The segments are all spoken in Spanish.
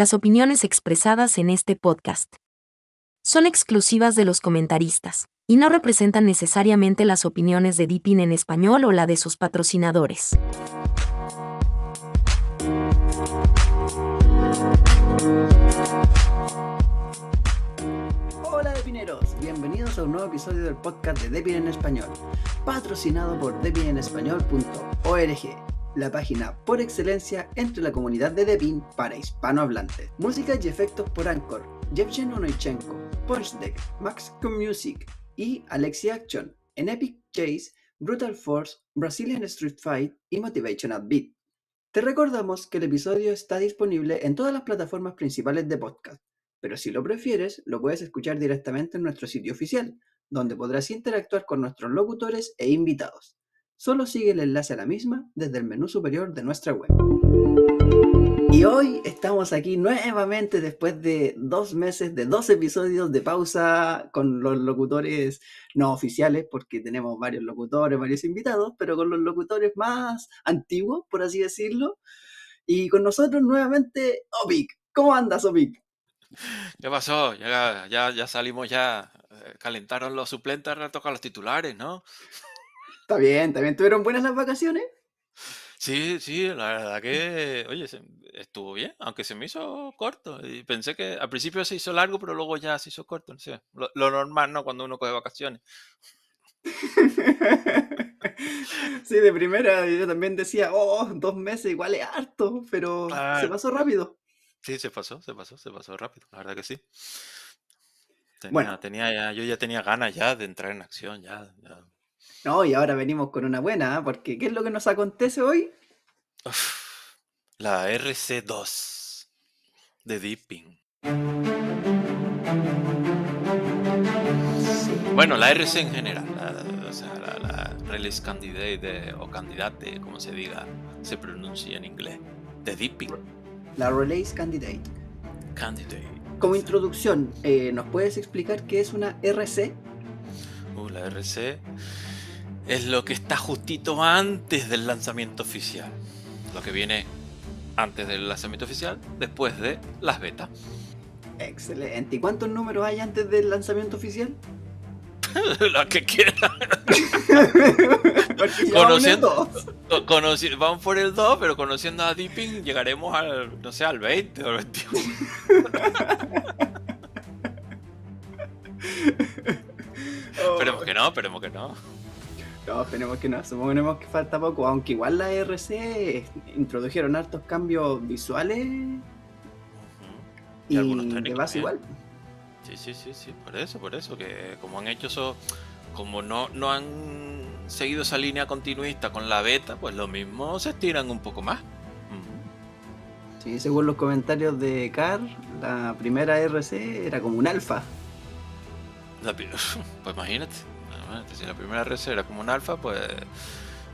Las opiniones expresadas en este podcast. Son exclusivas de los comentaristas y no representan necesariamente las opiniones de Deepin en español o la de sus patrocinadores. Hola Depineros, bienvenidos a un nuevo episodio del podcast de Depin en Español, patrocinado por depinenespañol.org la página por excelencia entre la comunidad de Depin para hispanohablantes. Música y efectos por Anchor, Yevgen Onoichenko, Punchdeck, Max Music y Alexia Action en Epic Chase, Brutal Force, Brazilian Street Fight y Motivation at Beat. Te recordamos que el episodio está disponible en todas las plataformas principales de podcast, pero si lo prefieres, lo puedes escuchar directamente en nuestro sitio oficial, donde podrás interactuar con nuestros locutores e invitados. Solo sigue el enlace a la misma desde el menú superior de nuestra web. Y hoy estamos aquí nuevamente después de dos meses, de dos episodios de pausa con los locutores no oficiales, porque tenemos varios locutores, varios invitados, pero con los locutores más antiguos, por así decirlo. Y con nosotros nuevamente, Opic. ¿Cómo andas, Opic? ¿Qué pasó? Ya, ya, ya salimos ya. Eh, calentaron los suplentes, ahora tocan los titulares, ¿no? Está bien, también tuvieron buenas las vacaciones. Sí, sí, la verdad que, oye, estuvo bien, aunque se me hizo corto. Y pensé que al principio se hizo largo, pero luego ya se hizo corto. No sé, lo, normal, ¿no? Cuando uno coge vacaciones. sí, de primera yo también decía, oh, dos meses igual es harto, pero se pasó rápido. Sí, se pasó, se pasó, se pasó rápido, la verdad que sí. bueno, tenía yo ya tenía ganas ya de entrar en acción, ya no, y ahora venimos con una buena, ¿ah? porque ¿qué es lo que nos acontece hoy? la RC2 de Deeping. Bueno, la RC en general, la, o sea, la, Release Candidate o Candidate, como se diga, se pronuncia en inglés, de Deeping. La Release Candidate. Candidate. Como introducción, eh, ¿nos puedes explicar qué es una RC? Uh, la RC es lo que está justito antes del lanzamiento oficial. Lo que viene antes del lanzamiento oficial, después de las betas. Excelente. ¿Y cuántos números hay antes del lanzamiento oficial? Los que quieran. conociendo, vamos por el 2, pero conociendo a Deeping llegaremos al, no sé, al 20 o al 21. esperemos que no, esperemos que no. No, esperemos que no, suponemos que falta poco, aunque igual la RC introdujeron hartos cambios visuales y, de base igual. Sí, sí, sí, sí, por eso, por eso, que como han hecho eso, como no, no han seguido esa línea continuista con la beta, pues lo mismo se estiran un poco más. Sí, según los comentarios de Car, la primera RC era como un alfa. pues imagínate. Si la primera RC era como un alfa, pues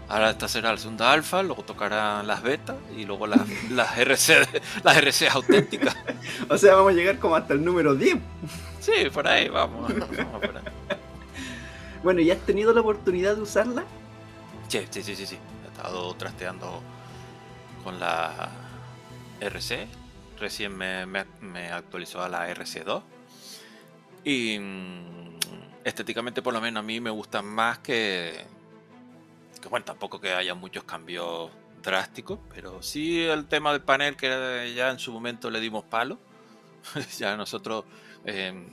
ahora esta será la segunda alfa, luego tocarán las betas y luego las, las RC las RC auténticas. o sea, vamos a llegar como hasta el número 10. Sí, por ahí, vamos. Bueno, ¿y has tenido la oportunidad de usarla? Sí, sí, sí, sí, sí. He estado trasteando con la RC. Recién me, me, me actualizó a la RC2. Y mm, estéticamente por lo menos a mí me gusta más que, que bueno, tampoco que haya muchos cambios drásticos, pero sí el tema del panel que ya en su momento le dimos palo, ya nosotros em,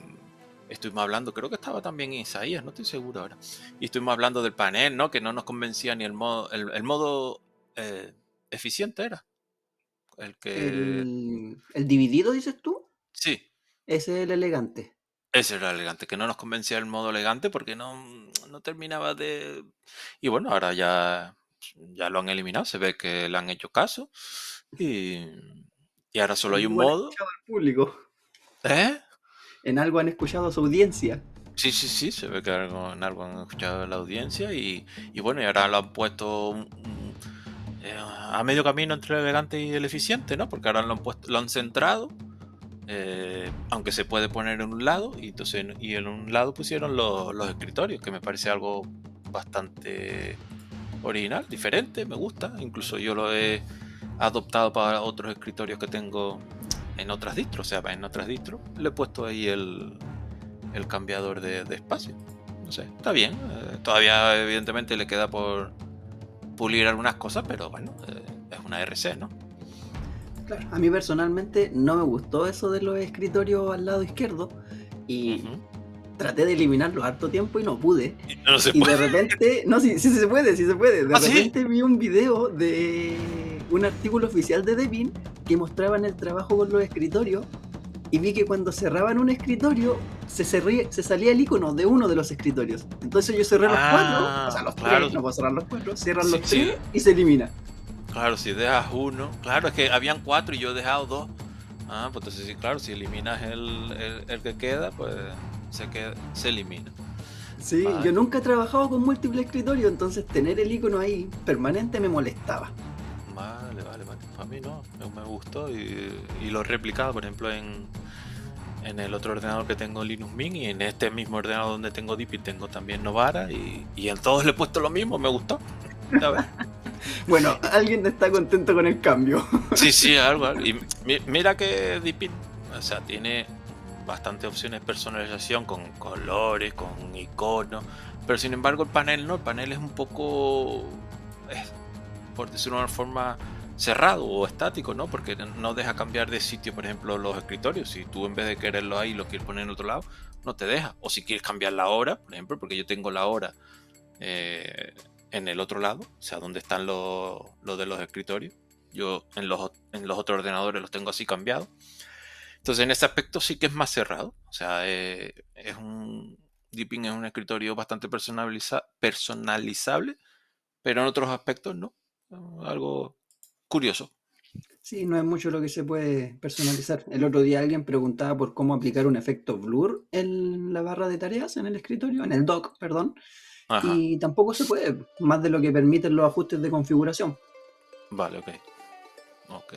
estuvimos hablando, creo que estaba también Isaías, no estoy seguro ahora, y estuvimos hablando del panel, ¿no? Que no nos convencía ni el modo, el, modo eh, eficiente era. El que... ¿El, ¿El dividido dices tú? Sí. Ese es el elegante. Ese era elegante, que no nos convencía el modo elegante porque no, no terminaba de... Y bueno, ahora ya, ya lo han eliminado, se ve que le han hecho caso y, y ahora solo hay un modo... público. ¿Eh? En algo han escuchado a su audiencia. Sí, sí, sí, se ve que en algo han escuchado a la audiencia y, y bueno, y ahora lo han puesto eh, a medio camino entre el elegante y el eficiente, ¿no? Porque ahora lo han, puesto, lo han centrado eh, aunque se puede poner en un lado, y, entonces, y en un lado pusieron los, escritorios, que me parece algo bastante original, diferente, me gusta. Incluso yo lo he adoptado para otros escritorios que tengo en otras distros. O sea, en otras distros le he puesto ahí el, cambiador de, espacio. No sé, está bien. Eh, todavía evidentemente le queda por pulir algunas cosas, pero bueno, eh, es una RC, ¿no? Claro, a mí personalmente no me gustó eso de los escritorios al lado izquierdo y traté de eliminarlo harto tiempo y no pude. Y, de repente, no, sí, sí, se puede, sí se puede. De ¿Ah, repente vi un video de un artículo oficial de Debian que mostraban el trabajo con los escritorios y vi que cuando cerraban un escritorio se, se salía el icono de uno de los escritorios. Entonces yo cerré los ah, cuatro, o sea, los tres, no puedo cerrar los cuatro, cierran los tres y se elimina. Claro, si dejas uno, claro, es que habían cuatro y yo he dejado dos. Ah, pues entonces sí, claro, si eliminas el, el, que queda, pues se, queda, se elimina. Sí, yo nunca he trabajado con múltiples escritorios, entonces tener el icono ahí permanente me molestaba. Vale, vale, vale. A mí no, me gustó y, lo he replicado, por ejemplo, en, en el otro ordenador que tengo Linux Mint y en este mismo ordenador donde tengo Dipi tengo también Novara y, y en todos le he puesto lo mismo, me gustó. bueno, alguien está contento con el cambio. sí, sí, algo. Y mira que Deepin, o sea, tiene bastantes opciones de personalización con colores, con iconos, pero sin embargo el panel no, el panel es un poco, por decirlo de una forma, cerrado o estático, ¿no? Porque no deja cambiar de sitio, por ejemplo, los escritorios. Si tú en vez de quererlo ahí lo quieres poner en otro lado, no te deja. O si quieres cambiar la hora, por ejemplo, porque yo tengo la hora eh, en el otro lado, o sea, donde están los, de los escritorios. Yo en los, en los otros ordenadores los tengo así cambiados. Entonces, en ese aspecto sí que es más cerrado. O sea, eh, es un. Deepin es un escritorio bastante personalizable, pero en otros aspectos no. Algo curioso. Sí, no es mucho lo que se puede personalizar. El otro día alguien preguntaba por cómo aplicar un efecto blur en la barra de tareas en el escritorio, en el dock, perdón. Y tampoco se puede, más de lo que permiten los ajustes de configuración. Vale, ok. Ok.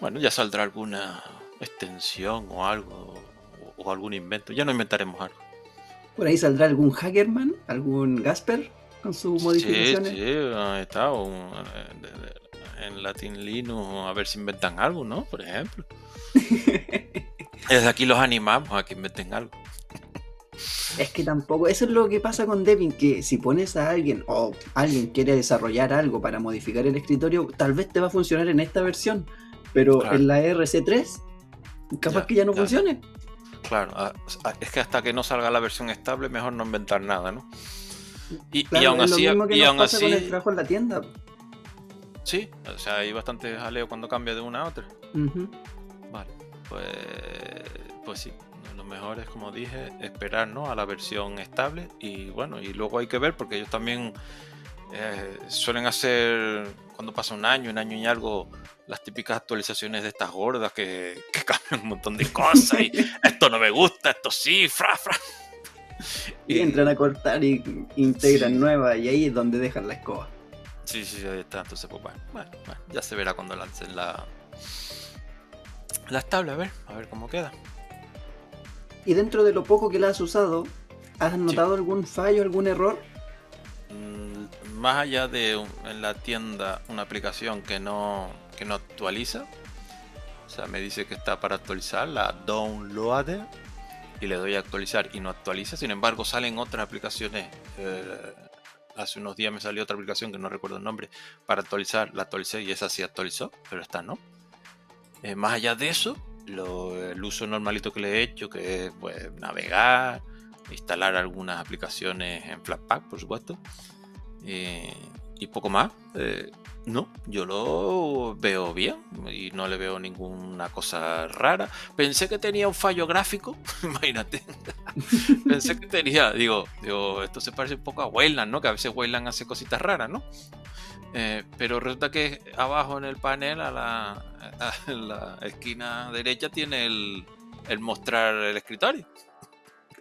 Bueno, ya saldrá alguna extensión o algo, o, algún invento. Ya no inventaremos algo. Por ahí saldrá algún Hackerman, algún Gasper con sus modificaciones. Sí, sí, está. en Latin Linux, a ver si inventan algo, ¿no? Por ejemplo. Desde aquí los animamos a que inventen algo. Es que tampoco, eso es lo que pasa con Debian, que si pones a alguien o alguien quiere desarrollar algo para modificar el escritorio, tal vez te va a funcionar en esta versión, pero en la RC3, capaz que ya no funcione. Claro, es que hasta que no salga la versión estable, mejor no inventar nada, ¿no? Y, aún así, y aún así, con el trabajo en la tienda. Sí, o sea, hay bastante jaleo cuando cambia de una a otra. Vale, pues, pues sí mejor es, como dije, esperar ¿no? a la versión estable y bueno, y luego hay que ver porque ellos también eh, suelen hacer, cuando pasa un año, un año y algo, las típicas actualizaciones de estas gordas que, cambian un montón de cosas y esto no me gusta, esto sí, fra, fra. Y, entran a cortar y integran nueva y ahí es donde dejan la escoba. Sí, sí, ahí está. Entonces, pues bueno, bueno, ya se verá cuando lancen la, la estable, a ver, a ver cómo queda. Y dentro de lo poco que la has usado, ¿has notado algún fallo, algún error? Mm, más allá de en la tienda una aplicación que no, que no actualiza, o sea, me dice que está para actualizar, la downloader, y le doy a actualizar y no actualiza. Sin embargo, salen otras aplicaciones. Eh, hace unos días me salió otra aplicación que no recuerdo el nombre para actualizar. La actualicé y esa sí actualizó, pero esta no. Eh, más allá de eso, el uso normalito que le he hecho, que es pues, navegar, instalar algunas aplicaciones en Flatpak, por supuesto, eh, y poco más. Eh, no, yo lo veo bien y no le veo ninguna cosa rara. Pensé que tenía un fallo gráfico, imagínate. Pensé que tenía, digo, digo, esto se parece un poco a Wayland, ¿no? Que a veces Wayland hace cositas raras, ¿no? Eh, pero resulta que abajo en el panel, a la, esquina derecha, tiene el, mostrar el escritorio.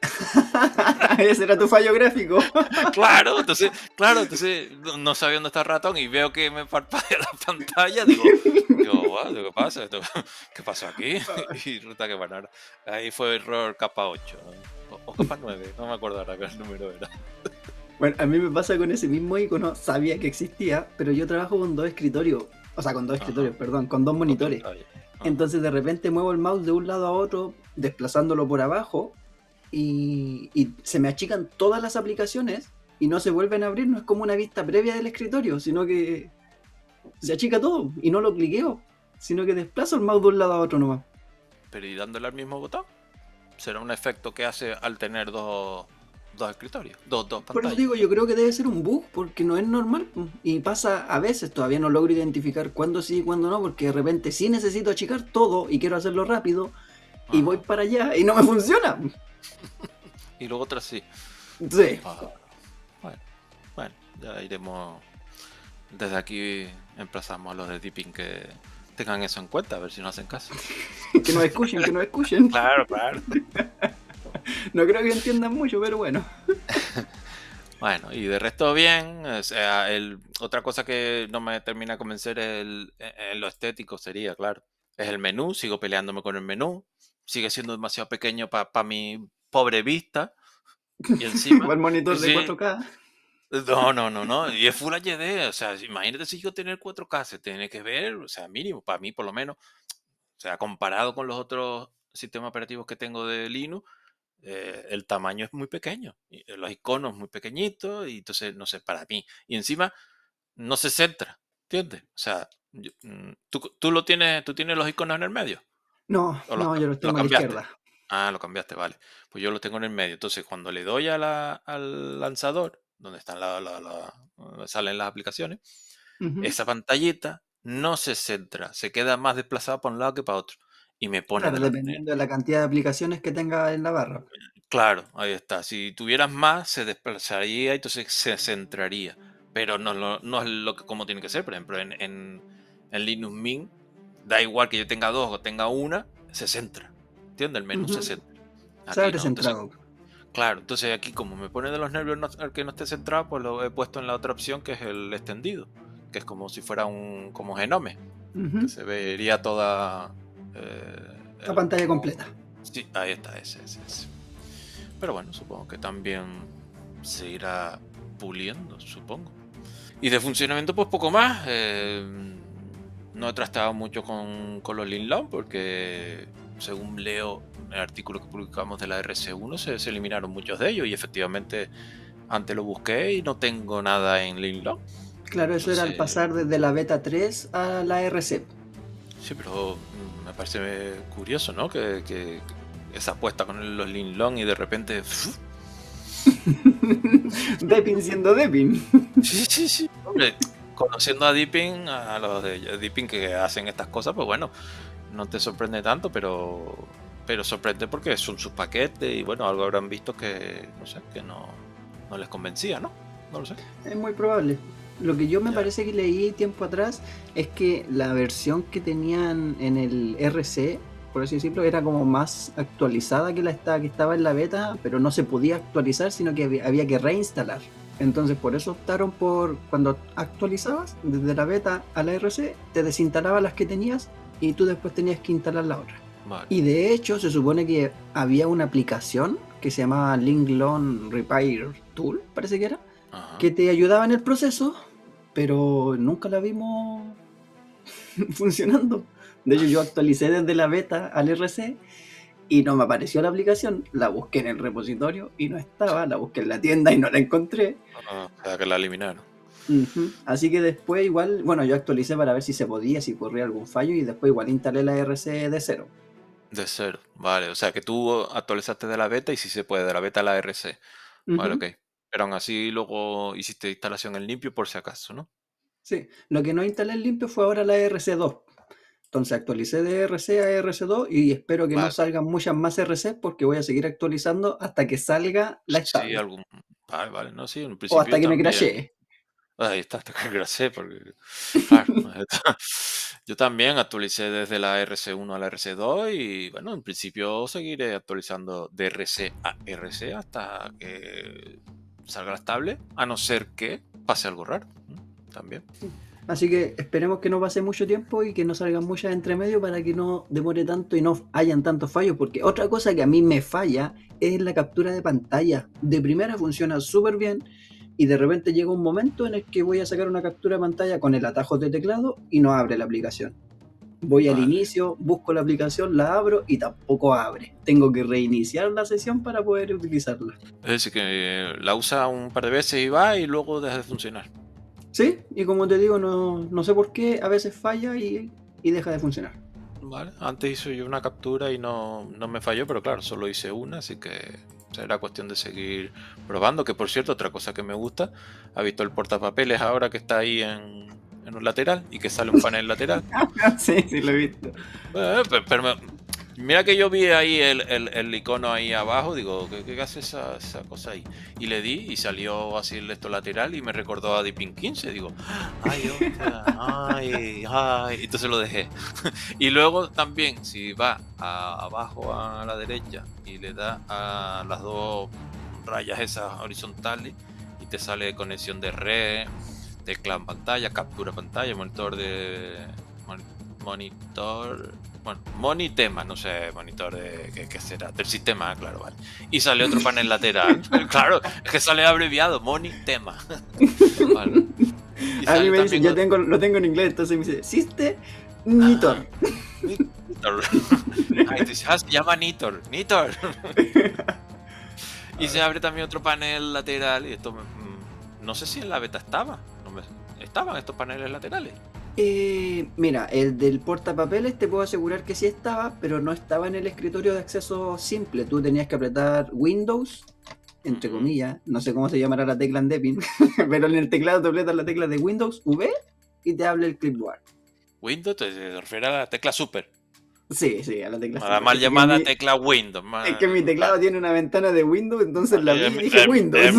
Ese era tu fallo gráfico. claro, entonces, claro, entonces no sabía dónde está el ratón y veo que me parpadea la pantalla. Digo, digo ¿qué pasa? ¿Qué pasó aquí? y resulta que bueno, ahí fue error capa 8 o, o capa 9, no me acuerdo ahora qué número era. Bueno, a mí me pasa con ese mismo icono, sabía que existía, pero yo trabajo con dos escritorios, o sea, con dos escritorios, perdón, con dos monitores. Entonces de repente muevo el mouse de un lado a otro, desplazándolo por abajo, y, y se me achican todas las aplicaciones y no se vuelven a abrir. No es como una vista previa del escritorio, sino que se achica todo y no lo cliqueo, sino que desplazo el mouse de un lado a otro nomás. Pero ¿y dándole al mismo botón? ¿Será un efecto que hace al tener dos, dos escritorios? Dos, dos Por eso pantallas. digo, yo creo que debe ser un bug, porque no es normal. Y pasa a veces, todavía no logro identificar cuándo sí y cuándo no, porque de repente sí necesito achicar todo y quiero hacerlo rápido, y voy para allá y no me funciona. Y luego otra sí. Sí. Ah, bueno, bueno, ya iremos. Desde aquí emplazamos a los de Deepin que tengan eso en cuenta, a ver si no hacen caso. Que nos escuchen, que nos escuchen. Claro, claro. No creo que entiendan mucho, pero bueno. Bueno, y de resto bien. O sea, el, otra cosa que no me termina de convencer es el, en lo estético sería, claro. Es el menú, sigo peleándome con el menú. Sigue siendo demasiado pequeño para mi pobre vista. Y encima. el monitor de sí. 4K. No, no, no, no. Y es Full HD. O sea, imagínate si yo tener 4K, se tiene que ver, o sea, mínimo, para mí por lo menos. O sea, comparado con los otros sistemas operativos que tengo de Linux, eh, el tamaño es muy pequeño. eh, Los iconos muy pequeñitos, y entonces, no sé, para mí. Y encima, no se centra, ¿entiendes? O sea, yo- mm, ¿tú, tú lo tienes, tú tienes los iconos en el medio. No, no, yo los tengo a la izquierda. Ah, lo cambiaste, vale. Pues yo lo tengo en el medio. Entonces, cuando le doy a la- al lanzador, donde están la- salen las aplicaciones, esa pantallita no se centra, se queda más desplazada para un lado que para otro. Y me pone Claro, dependiendo de la cantidad de aplicaciones que tenga en la barra. Claro, ahí está. Si tuvieras más, se desplazaría y entonces se centraría. Pero no, lo- no es lo que como tiene que ser. Por ejemplo, en, en, en Linux Mint, da igual que yo tenga dos o tenga una, se centra. ¿Entiendes? El menú se centra. Aquí no, entonces- centrado. Claro, entonces aquí como me pone de los nervios no- el que no esté centrado, pues lo he puesto en la otra opción que es el extendido, que es como si fuera un como genome, que se vería toda eh, La el- pantalla completa. Sí, ahí está, ese, ese, ese. Pero bueno, supongo que también se irá puliendo, supongo. Y de funcionamiento, pues poco más. eh, no he tratado mucho con, con los Linlong porque, según leo en el artículo que publicamos de la RC1, se, se eliminaron muchos de ellos. Y efectivamente, antes lo busqué y no tengo nada en Linlong. Claro, eso era al pasar desde la beta 3 a la RC. Sí, pero mm, me parece curioso, ¿no? Que, que esa apuesta con los Linlong y de repente. ¡fu! Deepin siendo Deepin. Sí, sí, sí. Hombre, conociendo a Deepin, a los de Deepin que hacen estas cosas, pues bueno, no te sorprende tanto, pero pero sorprende porque son sus paquetes y bueno, algo habrán visto que, no sé, que no, no les convencía, ¿no? No lo sé. Es muy probable. Lo que yo me Ya. parece que leí tiempo atrás es que la versión que tenían en el RC, por así decirlo, era como más actualizada que la esta- que estaba en la beta, pero no se podía actualizar, sino que había que reinstalar. Entonces por eso optaron por cuando actualizabas desde la beta a la RC, te desinstalaba las que tenías y tú después tenías que instalar la otra. Vale. Y de hecho se supone que había una aplicación que se llamaba Linklon Repair Tool, parece que era, Ajá. que te ayudaba en el proceso, pero nunca la vimos funcionando. De hecho, yo actualicé desde la beta al RC y no me apareció la aplicación. La busqué en el repositorio y no estaba. La busqué en la tienda y no la encontré. Ah, o sea, que la eliminaron. Así que después igual, bueno, yo actualicé para ver si se podía, si corría algún fallo y después igual instalé la RC de cero. De cero. Vale, o sea que tú actualizaste de la beta y si se puede, de la beta a la RC. Vale, Ujú. ok. Pero aún así luego hiciste instalación en limpio por si acaso, ¿no? Sí, lo que no instalé en limpio fue ahora la RC2. Entonces actualicé de RC a RC2 y espero que no Vale. salgan muchas más RC porque voy a seguir actualizando hasta que salga la Sí, estable. algún. Vale, vale, no, sí, en o principio hasta que me también. crashee. Ahí está, hasta que crashee, porque. Está. yo también actualicé desde la RC1 a la RC2 y bueno, en principio seguiré actualizando de RC a RC hasta que salga la estable, a no ser que pase algo raro. ¿no? También. Así que esperemos que no pase mucho tiempo y que no salgan muchas entre medio para que no demore tanto y no hayan tantos fallos. Porque otra cosa que a mí me falla es la captura de pantalla. De primera funciona súper bien y de repente llega un momento en el que voy a sacar una captura de pantalla con el atajo de teclado y no abre la aplicación. Voy al inicio, busco la aplicación, la abro y tampoco abre. Tengo que reiniciar la sesión para poder utilizarla. Es decir, que la usa un par de veces y va y luego deja de funcionar. Sí, y como te digo, no, no sé por qué, a veces falla y, y deja de funcionar. Vale, antes hice yo una captura y no, no me falló, pero claro, solo hice una, así que será cuestión de seguir probando. Que por cierto, otra cosa que me gusta, ha visto el portapapeles ahora que está ahí en, en un lateral y que sale un panel lateral. sí, sí, lo he visto. Eh, pe- pero, me- mira que yo vi ahí el, el- el icono ahí abajo, digo, ¿qué, qué hace esa, esa cosa ahí? Y le di y salió así el esto lateral y me recordó a Deepin 15, digo, ay, hostia, ay, ay, entonces lo dejé. y luego también, si va abajo a la derecha y le da a las dos rayas esas horizontales y te sale conexión de red, tecla pantalla, captura pantalla, monitor de mon- monitor bueno, monitema, no sé, monitor de qué, qué será, del sistema, claro, vale. Y sale otro panel lateral. claro, es que sale abreviado, monitema. Vale. A mí me dicen, yo tengo, lo tengo en inglés, entonces me dice, Siste Nitor. Nitor. Ay, dices, ah, se llama Nitor, Nitor. y se abre también otro panel lateral y esto me- mm, no sé si en la beta estaba. No me- estaban estos paneles laterales. Eh, mira, el del portapapeles te puedo asegurar que sí estaba, pero no estaba en el escritorio de acceso simple. Tú tenías que apretar Windows, entre comillas, no sé cómo se llamará la tecla en Debian, pero en el teclado te apretas la tecla de Windows V y te habla el clipboard. Windows te, refiere a la tecla super. Sí, sí, a la tecla A la mal llamada mi- tecla Windows. ma- Es que mi teclado tiene una ventana de Windows, entonces la vi Eh, y eh, dije eh, Windows.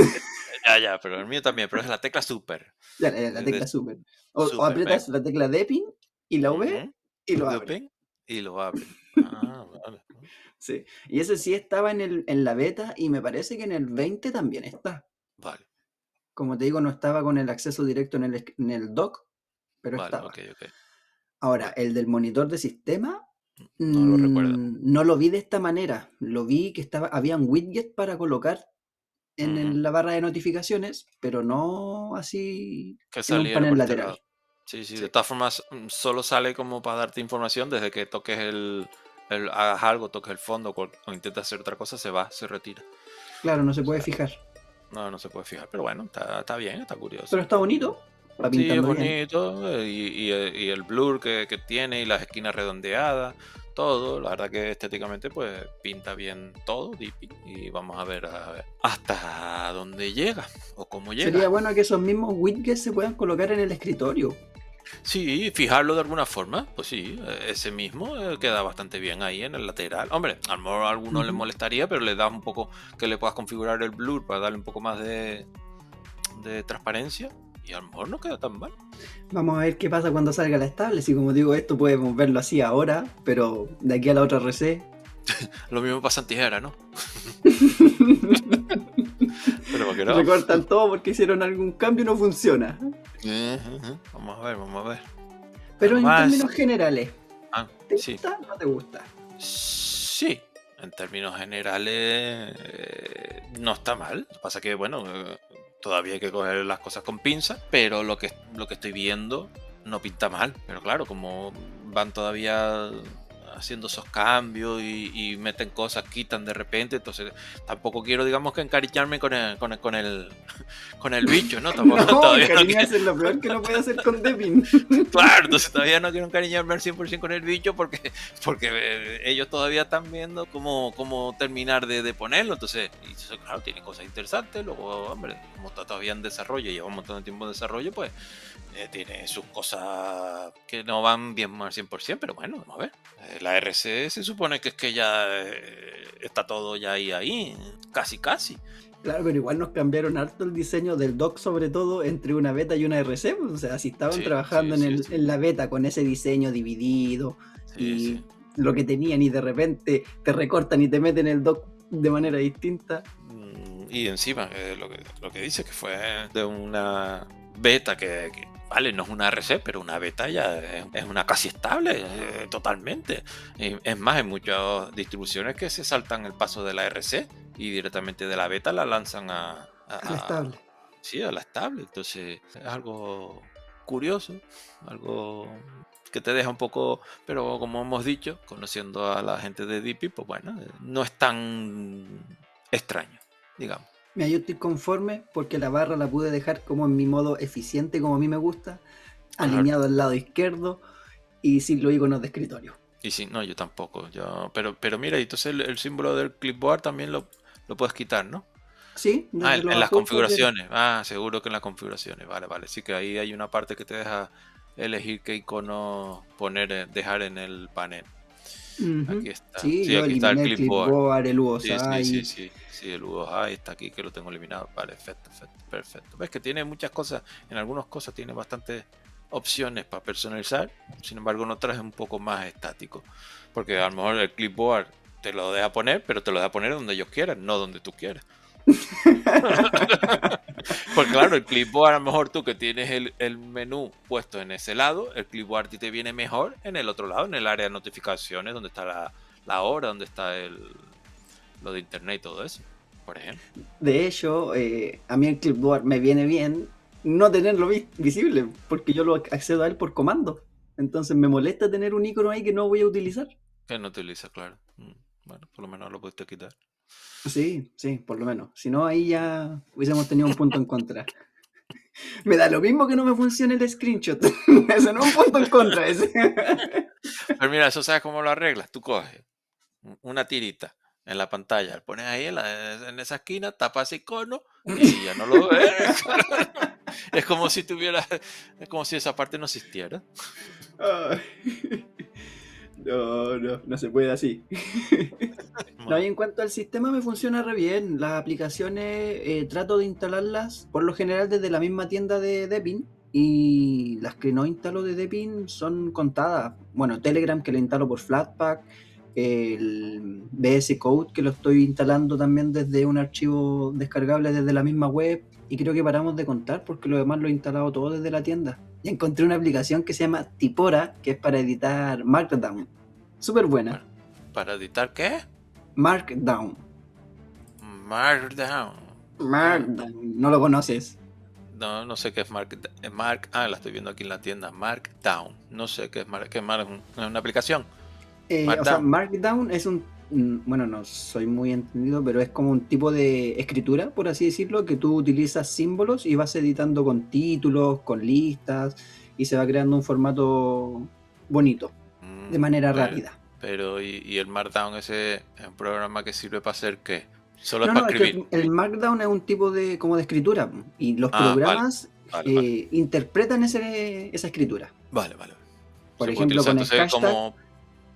Eh, Ya, ya, pero el mío también, pero es la tecla super. Ya, la, la tecla de- super. O, o super, aprietas la tecla Depin y la V y lo abres. Y lo abre. Ah, vale. Sí. Y ese sí estaba en, el, en la beta y me parece que en el 20 también está. Vale, Como te digo, no estaba con el acceso directo en el, en el dock, pero vale, estaba. ok, ok. Ahora, el del monitor de sistema, No lo recuerdo. mm, no lo vi de esta manera. Lo vi que estaba, habían widgets para colocar en la barra de notificaciones, pero no así Que en un panel este lateral. lado. Sí, sí, Sí. de todas formas, mm, solo sale como para darte información desde que toques el, el- hagas algo, toques el fondo cual- o intentas hacer otra cosa, se va, se retira. Claro, no se puede fijar. No, no se puede fijar, pero bueno, está, está bien, está curioso. Pero está bonito. Sí, es bonito, eh, y, y- y el blur que, que tiene y las esquinas redondeadas, todo, la verdad que estéticamente pues pinta bien todo, Dippy, y vamos a ver, a ver hasta dónde llega o cómo llega. Sería bueno que esos mismos widgets se puedan colocar en el escritorio. Sí, fijarlo de alguna forma, pues sí, eh, ese mismo eh, queda bastante bien ahí en el lateral. Hombre, a lo mejor a algunos les Ujú. molestaría, pero le das un poco que le puedas configurar el blur para darle un poco más de, de transparencia y a lo mejor no queda tan mal. Vamos a ver qué pasa cuando salga la estable. Si como digo, esto podemos verlo así ahora, pero de aquí a la otra RC. Lo mismo pasa en tijera, ¿no? Pero ¿por qué no? Recortan todo porque hicieron algún cambio y no funciona. Vamos a ver, vamos a ver. Pero en términos generales, Ah, ¿te sí. gusta o no te gusta? Sí, en términos generales eh, no está mal. Lo que pasa que, bueno, eh, todavía hay que coger las cosas con pinzas, pero lo que, lo que estoy viendo no pinta mal. Pero claro, como van todavía haciendo esos cambios y, y meten cosas, quitan de repente, entonces tampoco quiero, digamos, que encariñarme con el, con el, con el, con el bicho, ¿no? Tampoco, No, todavía no quiero- es lo peor que no puede hacer con Devin. Claro, entonces todavía no quiero encariñarme al 100% con el bicho porque, porque eh, ellos todavía están viendo cómo, cómo terminar de, de ponerlo. Entonces, y eso, claro, tiene cosas interesantes. Luego, hombre, como está todavía en desarrollo lleva un montón de tiempo en desarrollo, pues eh, tiene sus cosas que no van bien al 100%, pero bueno, vamos a ver. Eh, la RC se supone que es que ya eh, está todo ya ahí, ahí, casi, casi. Claro, pero igual nos cambiaron harto el diseño del dock, sobre todo entre una beta y una RC. pues, O sea, si estaban Sí, trabajando sí, en, el- sí. en la beta con ese diseño dividido y lo que tenían y de repente te recortan y te meten el dock de manera distinta. Mm, Y encima, eh, lo, que, lo que dice que fue de una beta que, que, vale, no es una RC, pero una beta ya es, una casi estable, eh, totalmente. Y es más, hay muchas distribuciones que se saltan el paso de la RC y directamente de la beta la lanzan a, a- A la estable. Sí, a la estable. Entonces, es algo curioso, algo que te deja un poco, pero como hemos dicho, conociendo a la gente de DP, pues bueno, no es tan extraño, digamos. Mira, yo estoy conforme porque la barra la pude dejar como en mi modo eficiente, como a mí me gusta, alineado al lado izquierdo y sin los iconos de escritorio. Y sí, no, yo tampoco. Yo, pero, pero mira, entonces el, el símbolo del clipboard también lo, lo puedes quitar, ¿no? Sí, Ah, desde en, las configuraciones. Ah, seguro que en las configuraciones. Vale, vale. Sí que ahí hay una parte que te deja elegir qué icono poner, eh, dejar en el panel. Aquí está. Sí, Sí, yo aquí está el clipboard. clipboard, el Sí, UOSI. sí, sí, sí, sí, el está aquí que lo tengo eliminado. Vale, perfecto, perfecto, perfecto. Ves que tiene muchas cosas, en algunas cosas tiene bastantes opciones para personalizar, sin embargo en otras es un poco más estático, porque a lo mejor el clipboard te lo deja poner, pero te lo deja poner donde ellos quieran, no donde tú quieras. Porque claro, el clipboard a lo mejor tú que tienes el, el menú puesto en ese lado, el clipboard a ti te viene mejor en el otro lado, en el área de notificaciones, donde está la, la hora, donde está el, lo de internet y todo eso, por ejemplo. De hecho, eh, a mí el clipboard me viene bien no tenerlo vi- visible, porque yo lo accedo a él por comando. Entonces me molesta tener un icono ahí que no voy a utilizar. Que no utiliza, claro. Mm, Bueno, por lo menos lo pudiste quitar. Sí, sí, por lo menos. Si no, ahí ya hubiésemos tenido un punto en contra. Me da lo mismo que no me funcione el screenshot. Eso no es un punto en contra. Ese. Pero mira, eso sabes cómo lo arreglas. Tú coges una tirita en la pantalla, lo pones ahí en, la- en esa esquina, tapas ese icono y ya no lo ves. es como si tuviera, es como si esa parte no existiera. No, no, no se puede así. No, y en cuanto al sistema me funciona re bien. Las aplicaciones eh, trato de instalarlas por lo general desde la misma tienda de Deepin. Y las que no instalo de Deepin son contadas. Bueno, Telegram que lo instalo por Flatpak. El BS Code que lo estoy instalando también desde un archivo descargable desde la misma web. Y creo que paramos de contar porque lo demás lo he instalado todo desde la tienda. Y encontré una aplicación que se llama Tipora, que es para editar Markdown. Súper buena. ¿Para editar qué? Markdown. Markdown. Markdown. No lo conoces. No, no sé qué es Mark, eh, Mark. Ah, la estoy viendo aquí en la tienda. Markdown. No sé qué es Mark. ¿Qué es Mark? ¿Es una aplicación? Eh, o sea, Markdown. Markdown es un. Mm, Bueno, no soy muy entendido, pero es como un tipo de escritura, por así decirlo, que tú utilizas símbolos y vas editando con títulos, con listas, y se va creando un formato bonito, de Mm, manera pero- rápida. Pero, ¿y, y el Markdown ese es un programa que sirve para hacer qué? Solo No, es no, para es que escribir. el Markdown es un tipo de como de escritura, y los Ah, programas vale, vale. eh, interpretan ese- esa escritura. Vale, vale. Por Se ejemplo, con el hashtag. como.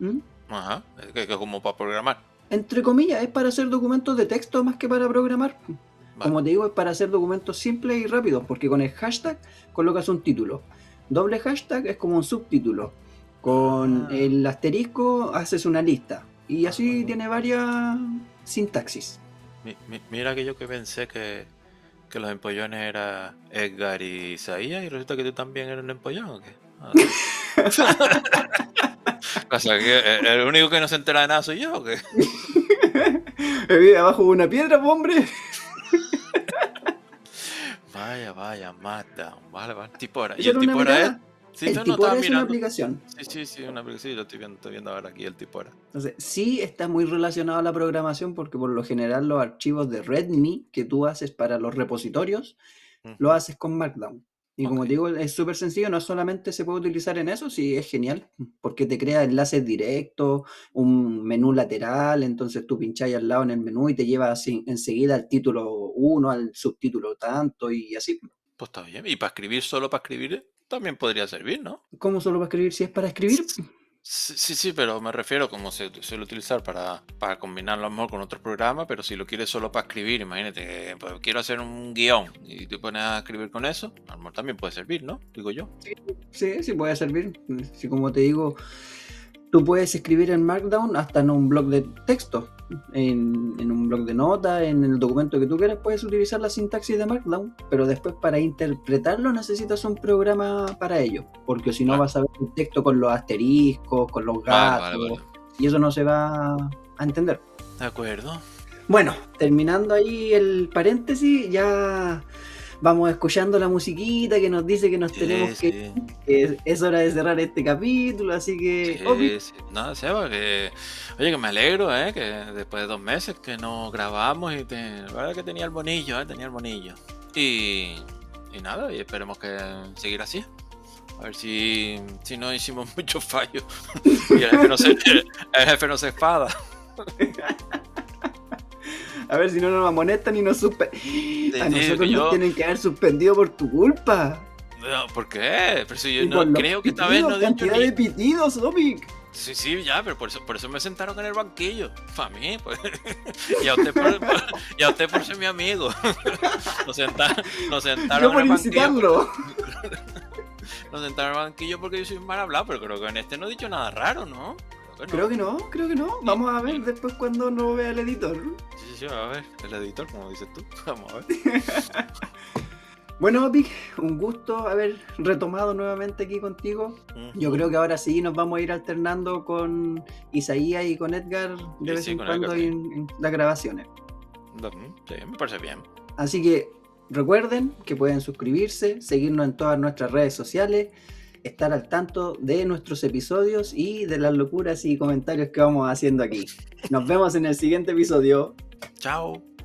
¿Mm? Ajá, que, que es como para programar. Entre comillas, es para hacer documentos de texto más que para programar. Vale. Como te digo, es para hacer documentos simples y rápidos, porque con el hashtag colocas un título. Doble hashtag es como un subtítulo. Con Ah. el asterisco haces una lista. Y así Ah. tiene varias sintaxis. Mi- mi- mira que yo que pensé que, que los empollones era Edgar y Isaías y resulta que tú también eres un empollón o qué? Ah, o sea, que eh, el único que no se entera de nada soy yo o qué? Vive abajo de una piedra, hombre. Vaya, vaya, Markdown. Vale, vale. Tipora. ¿Y el era una Tipora es? mirada. Sí, el no, no, Tipora es una mirando. aplicación. Sí, sí, sí, una aplicación. Sí, lo estoy viendo, estoy viendo ahora aquí el Tipora. Entonces, sí está muy relacionado a la programación porque por lo general los archivos de README que tú haces para los repositorios lo haces con Markdown. Y como te digo, es súper sencillo, no solamente se puede utilizar en eso, sí es genial, porque te crea enlaces directos, un menú lateral, entonces tú pincháis al lado en el menú y te lleva así enseguida al título 1, al subtítulo tanto y así. Pues está bien. Y para escribir, solo para escribir, también podría servir, ¿no? ¿Cómo solo para escribir si es para escribir? Sí, sí, sí, pero me refiero como se suele utilizar para, para combinarlo a lo mejor con otros programas, pero si lo quieres solo para escribir, imagínate, pues, quiero hacer un guion y te pones a escribir con eso, a lo mejor también puede servir, ¿no? Digo yo. Sí, sí puede servir. Si como te digo, tú puedes escribir en Markdown hasta en un blog de texto, en, en un blog de notas, en el documento que tú quieras, puedes utilizar la sintaxis de Markdown, pero después para interpretarlo necesitas un programa para ello, porque si no vas a ver el texto con los asteriscos, con los gatos, Vale, vale, vale. y eso no se va a entender. De acuerdo. Bueno, terminando ahí el paréntesis, ya vamos escuchando la musiquita que nos dice que nos Sí, tenemos que, sí. que es hora de cerrar este capítulo, así que... Sí. No, Seba, que. Oye, que me alegro, ¿eh? Que después de dos meses que no grabamos y te... la verdad que tenía el bonillo, ¿eh? Tenía el bonillo. Y. Y nada, y esperemos que seguir así. A ver si, si no hicimos muchos fallos. y el jefe no se, el jefe no se espada. a ver si no nos amonestan y nos suspen... A nosotros que yo- nos tienen que haber suspendido por tu culpa. No, ¿Por qué? Pero si yo Y no creo que esta vez no pitidos, cantidad de pitidos, Opic. Sí, sí, ya, pero por eso, por eso me sentaron en el banquillo. Para mí, pues. y, a usted por, por- y a usted por ser mi amigo. nos, senta- nos sentaron Yo en el banquillo. Nos sentaron en el banquillo porque yo soy mal hablado, pero creo que en este no he dicho nada raro, ¿no? Creo que no, creo que no. Vamos a ver después cuando no vea el editor. A ver, el editor, como dices tú. Vamos a ver. Bueno, Opic, un gusto haber retomado nuevamente aquí contigo. Yo creo que ahora sí nos vamos a ir alternando con Isaías y con Edgar de Sí, vez sí, en cuando en, en las grabaciones. Sí, me parece bien. Así que recuerden que pueden suscribirse, seguirnos en todas nuestras redes sociales, estar al tanto de nuestros episodios y de las locuras y comentarios que vamos haciendo aquí. Nos vemos en el siguiente episodio. Chao.